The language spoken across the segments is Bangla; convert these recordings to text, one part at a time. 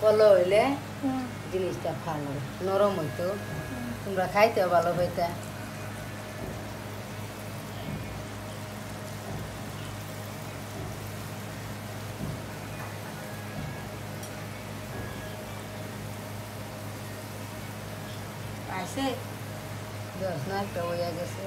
পলো হইলে জিনিসটা ভালো নরম হইতো। তোমরা খাইতে ভালো হইতা। আছে দশ না একটা হইয়া গেছে।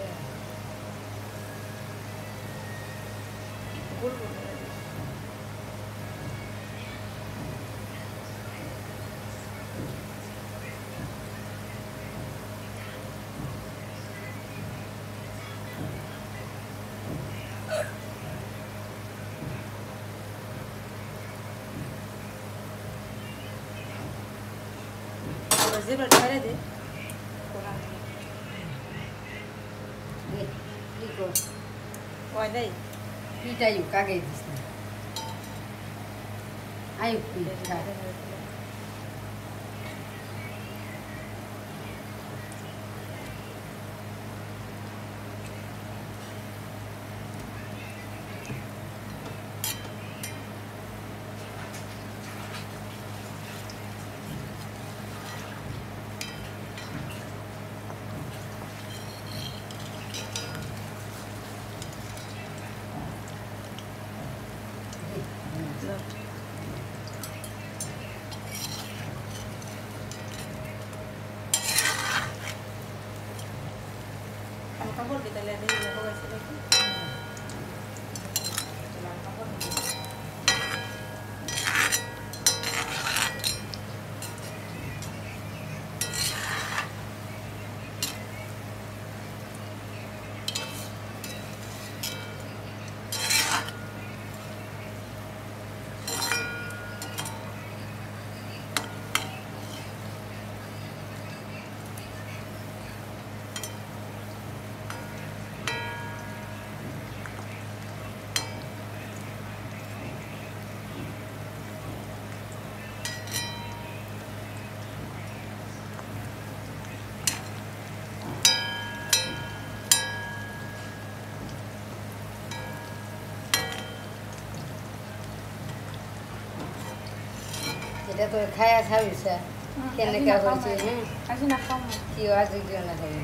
così per fare di? Dico. Poi dai? Pita yuka che esiste ai pita flor. Por favor, quítale arriba y. এটা তো খায়া খাবিস কেনে কা হয়েছে হ্যাঁ আসি না কম কি আজ না খাবি